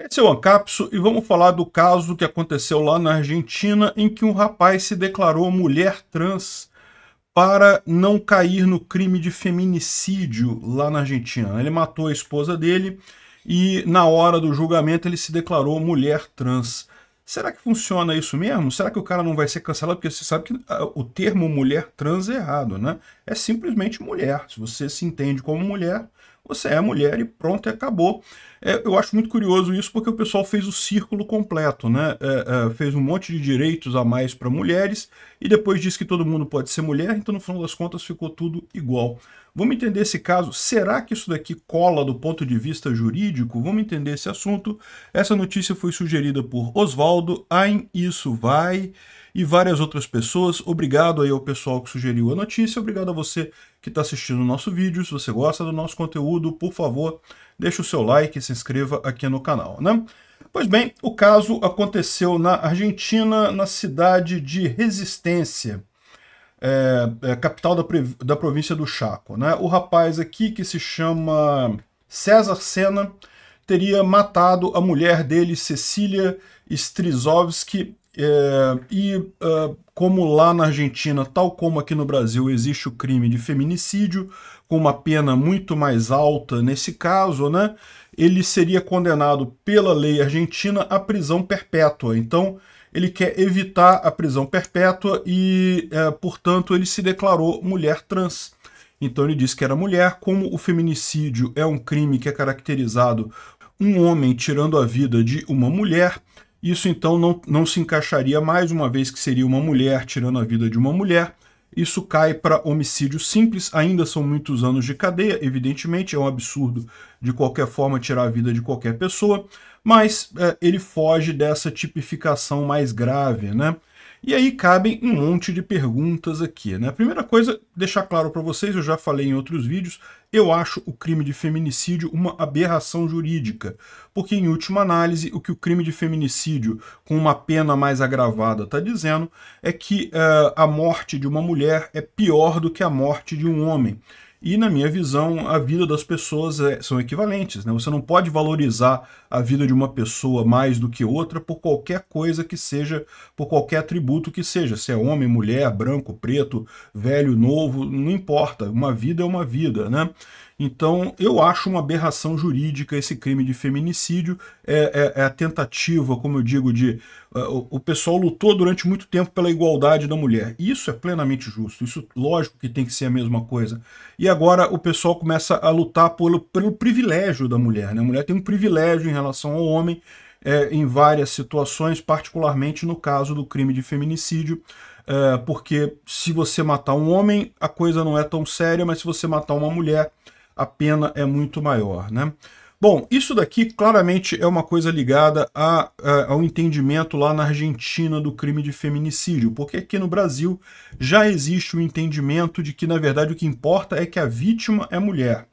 Esse é o Ancapso e vamos falar do caso que aconteceu lá na Argentina em que um rapaz se declarou mulher trans para não cair no crime de feminicídio lá na Argentina. Ele matou a esposa dele e na hora do julgamento ele se declarou mulher trans. Será que funciona isso mesmo? Será que o cara não vai ser cancelado? Porque você sabe que ah, o termo mulher trans é errado, né? É simplesmente mulher. Se você se entende como mulher, você é mulher e pronto, acabou. É, eu acho muito curioso isso porque o pessoal fez o círculo completo, né? É, é, fez um monte de direitos a mais para mulheres e depois disse que todo mundo pode ser mulher, então no final das contas ficou tudo igual. Vamos entender esse caso. Será que isso daqui cola do ponto de vista jurídico? Vamos entender esse assunto. Essa notícia foi sugerida por Oswaldo, Ain Isso Vai e várias outras pessoas. Obrigado aí ao pessoal que sugeriu a notícia. Obrigado a você que está assistindo o nosso vídeo. Se você gosta do nosso conteúdo, por favor, deixe o seu like e se inscreva aqui no canal. Né? Pois bem, o caso aconteceu na Argentina, na cidade de Resistência, é, é, capital da, da província do Chaco. Né? O rapaz aqui, que se chama César Sena, teria matado a mulher dele, Cecília Strizovski, é, e uh, como lá na Argentina, tal como aqui no Brasil, existe o crime de feminicídio, com uma pena muito mais alta nesse caso, né? Ele seria condenado pela lei argentina à prisão perpétua. Então, ele quer evitar a prisão perpétua e, é, portanto, ele se declarou mulher trans. Então ele disse que era mulher, como o feminicídio é um crime que é caracterizado um homem tirando a vida de uma mulher, isso então não, não se encaixaria mais, uma vez que seria uma mulher tirando a vida de uma mulher. Isso cai para homicídio simples, ainda são muitos anos de cadeia, evidentemente, é um absurdo de qualquer forma tirar a vida de qualquer pessoa, mas é, ele foge dessa tipificação mais grave, né? E aí cabem um monte de perguntas aqui. Né? A primeira coisa, deixar claro para vocês, eu já falei em outros vídeos, eu acho o crime de feminicídio uma aberração jurídica, porque em última análise, o que o crime de feminicídio com uma pena mais agravada está dizendo é que uh, a morte de uma mulher é pior do que a morte de um homem. E, na minha visão, a vida das pessoas é, são equivalentes. Né? Você não pode valorizar a vida de uma pessoa mais do que outra por qualquer coisa que seja, por qualquer atributo que seja. Se é homem, mulher, branco, preto, velho, novo, não importa. Uma vida é uma vida. Né? Então, eu acho uma aberração jurídica esse crime de feminicídio. É, é, é a tentativa, como eu digo, de. Uh, o pessoal lutou durante muito tempo pela igualdade da mulher. Isso é plenamente justo. Isso, lógico que tem que ser a mesma coisa. E agora o pessoal começa a lutar pelo, pelo privilégio da mulher. Né? A mulher tem um privilégio em relação ao homem. É, em várias situações, particularmente no caso do crime de feminicídio, é, porque se você matar um homem, a coisa não é tão séria, mas se você matar uma mulher, a pena é muito maior. Né? Bom, isso daqui claramente é uma coisa ligada a, a, ao entendimento lá na Argentina do crime de feminicídio, porque aqui no Brasil já existe o entendimento de que, na verdade, o que importa é que a vítima é mulher.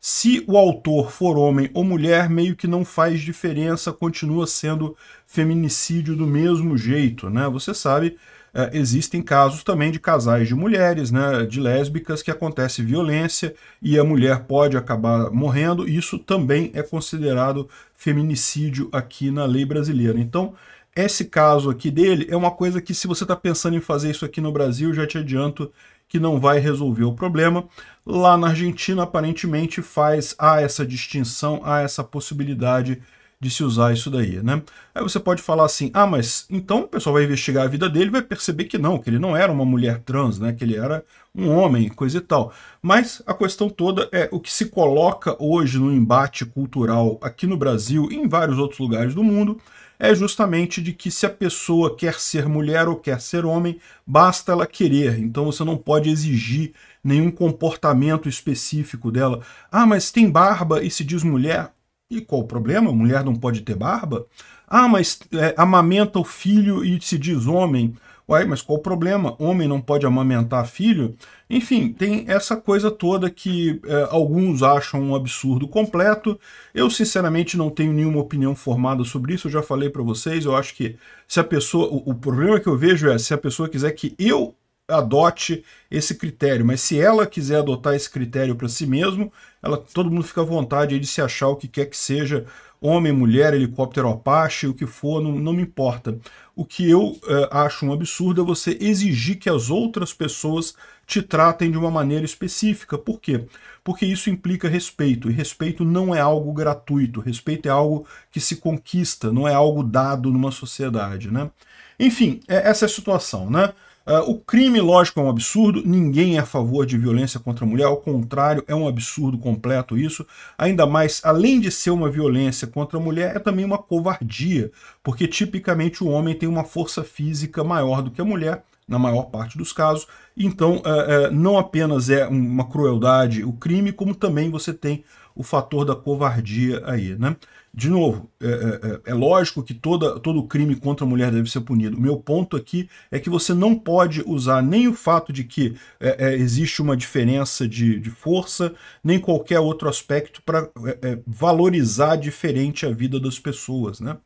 Se o autor for homem ou mulher, meio que não faz diferença, continua sendo feminicídio do mesmo jeito, né? Você sabe é, existem casos também de casais de mulheres, né, de lésbicas, que acontece violência e a mulher pode acabar morrendo. Isso também é considerado feminicídio aqui na lei brasileira. Então, esse caso aqui dele é uma coisa que, se você está pensando em fazer isso aqui no Brasil, já te adianto que não vai resolver o problema. Lá na Argentina, aparentemente, faz há essa distinção, há essa possibilidade de se usar isso daí, né? Aí você pode falar assim, ah, mas então o pessoal vai investigar a vida dele vai perceber que não, que ele não era uma mulher trans, né? Que ele era um homem, coisa e tal. Mas a questão toda é o que se coloca hoje no embate cultural aqui no Brasil e em vários outros lugares do mundo é justamente de que se a pessoa quer ser mulher ou quer ser homem, basta ela querer. Então você não pode exigir nenhum comportamento específico dela. Ah, mas tem barba e se diz mulher? E qual o problema? Mulher não pode ter barba? Ah, mas é, amamenta o filho e se diz homem. Uai, mas qual o problema? Homem não pode amamentar filho? Enfim, tem essa coisa toda que é, alguns acham um absurdo completo. Eu, sinceramente, não tenho nenhuma opinião formada sobre isso. Eu já falei para vocês. Eu acho que se a pessoa. O, o problema que eu vejo é se a pessoa quiser que eu adote esse critério, mas se ela quiser adotar esse critério para si mesmo, ela, todo mundo fica à vontade de se achar o que quer que seja homem, mulher, helicóptero Apache, o que for, não, não me importa. O que eu é, acho um absurdo é você exigir que as outras pessoas te tratem de uma maneira específica. Por quê? Porque isso implica respeito, e respeito não é algo gratuito, respeito é algo que se conquista, não é algo dado numa sociedade, né? Enfim, é, essa é a situação, né? Uh, o crime, lógico, é um absurdo, ninguém é a favor de violência contra a mulher, ao contrário, é um absurdo completo isso. Ainda mais, além de ser uma violência contra a mulher, é também uma covardia, porque tipicamente o homem tem uma força física maior do que a mulher, na maior parte dos casos. Então, uh, uh, não apenas é uma crueldade o crime, como também você tem o fator da covardia aí, né? De novo, é, é, é, é, lógico que toda, todo crime contra a mulher deve ser punido. O meu ponto aqui é que você não pode usar nem o fato de que é, é existe uma diferença de, de, força, nem qualquer outro aspecto para é, valorizar diferente a vida das pessoas. Né?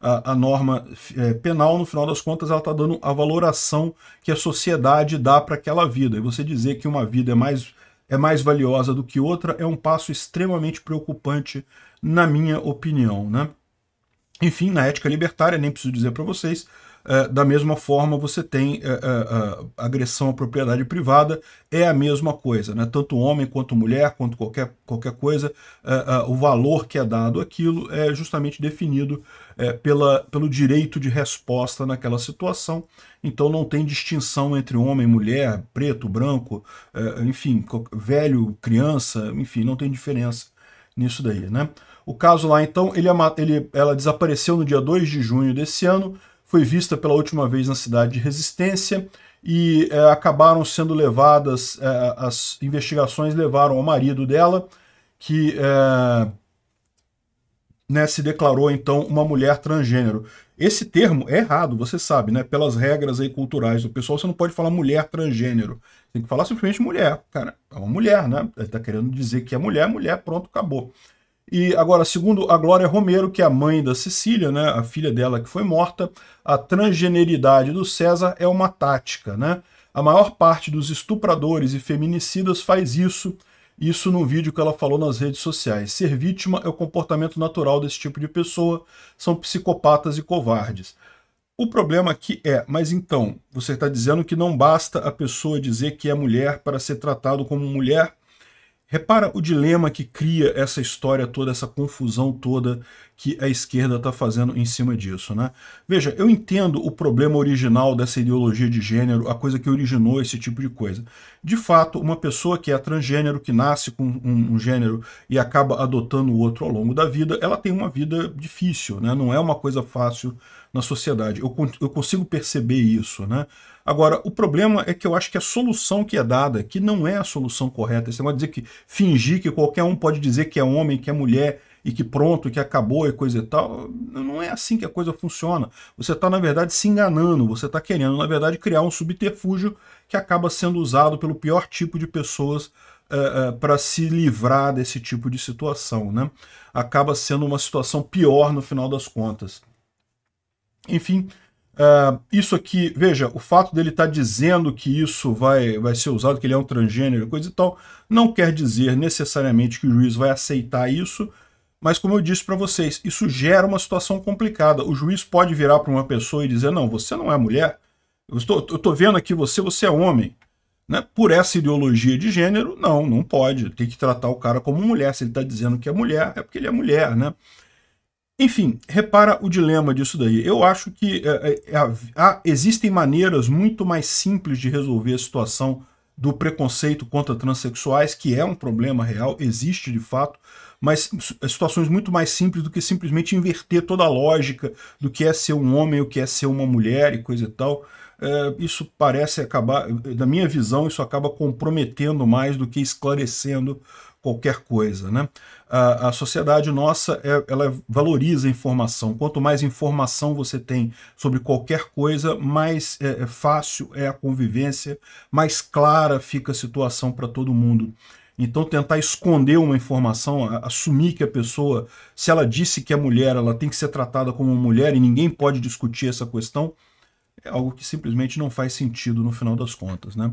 A, a norma penal, no final das contas, ela está dando a valoração que a sociedade dá para aquela vida. E você dizer que uma vida é mais é mais valiosa do que outra é um passo extremamente preocupante, na minha opinião. Né? Enfim, na ética libertária, nem preciso dizer para vocês, da mesma forma você tem é, é, agressão à propriedade privada, é a mesma coisa, né? tanto homem quanto mulher, quanto qualquer, qualquer coisa, o valor que é dado àquilo é justamente definido pela, pelo direito de resposta naquela situação, então não tem distinção entre homem, mulher, preto, branco, enfim, velho, criança, enfim, não tem diferença nisso daí. Né? O caso lá, então, ele, ele, ela desapareceu no dia 2 de junho desse ano, foi vista pela última vez na cidade de Resistência e é, acabaram sendo levadas, é, as investigações levaram ao marido dela, que é, né, se declarou então uma mulher transgênero. Esse termo é errado, você sabe, né? Pelas regras aí culturais do pessoal, você não pode falar mulher transgênero. Tem que falar simplesmente mulher. Cara, é uma mulher, né? Ele está querendo dizer que é mulher, mulher, pronto, acabou. E agora, segundo a Glória Romero, que é a mãe da Cecília, né, a filha dela que foi morta, a transgeneridade do César é uma tática. Né? A maior parte dos estupradores e feminicidas faz isso, isso no vídeo que ela falou nas redes sociais. Ser vítima é o comportamento natural desse tipo de pessoa, são psicopatas e covardes. O problema aqui é, mas então, você está dizendo que não basta a pessoa dizer que é mulher para ser tratado como mulher? Repara o dilema que cria essa história toda, essa confusão toda que a esquerda está fazendo em cima disso. Né? Veja, eu entendo o problema original dessa ideologia de gênero, a coisa que originou esse tipo de coisa. De fato, uma pessoa que é transgênero, que nasce com um, um gênero e acaba adotando o outro ao longo da vida, ela tem uma vida difícil, né? não é uma coisa fácil na sociedade. Eu, eu consigo perceber isso. Né? Agora, o problema é que eu acho que a solução que é dada, que não é a solução correta, esse negócio dizer que fingir que qualquer um pode dizer que é homem, que é mulher, e que pronto, que acabou e coisa e tal, não é assim que a coisa funciona. Você está, na verdade, se enganando, você está querendo, na verdade, criar um subterfúgio que acaba sendo usado pelo pior tipo de pessoas uh, eh, uh, eh, para se livrar desse tipo de situação. Né? Acaba sendo uma situação pior no final das contas. Enfim, Uh, isso aqui, veja, o fato dele estar tá dizendo que isso vai, vai ser usado, que ele é um transgênero, coisa e tal, não quer dizer necessariamente que o juiz vai aceitar isso, mas como eu disse para vocês, isso gera uma situação complicada. O juiz pode virar para uma pessoa e dizer, não, você não é mulher, eu estou, eu estou vendo aqui você, você é homem. Né? Por essa ideologia de gênero, não, não pode. Tem que tratar o cara como mulher. Se ele está dizendo que é mulher, é porque ele é mulher, né? Enfim, repara o dilema disso daí. Eu acho que é, é, é, existem maneiras muito mais simples de resolver a situação do preconceito contra transexuais, que é um problema real, existe de fato, mas situações muito mais simples do que simplesmente inverter toda a lógica do que é ser um homem, o que é ser uma mulher e coisa e tal. É, isso parece acabar, na minha visão, isso acaba comprometendo mais do que esclarecendo qualquer coisa. Né? A, a sociedade nossa é, ela valoriza a informação. Quanto mais informação você tem sobre qualquer coisa, mais é, é fácil é a convivência, mais clara fica a situação para todo mundo. Então tentar esconder uma informação, assumir que a pessoa, se ela disse que é mulher, ela tem que ser tratada como mulher e ninguém pode discutir essa questão, é algo que simplesmente não faz sentido no final das contas. Né?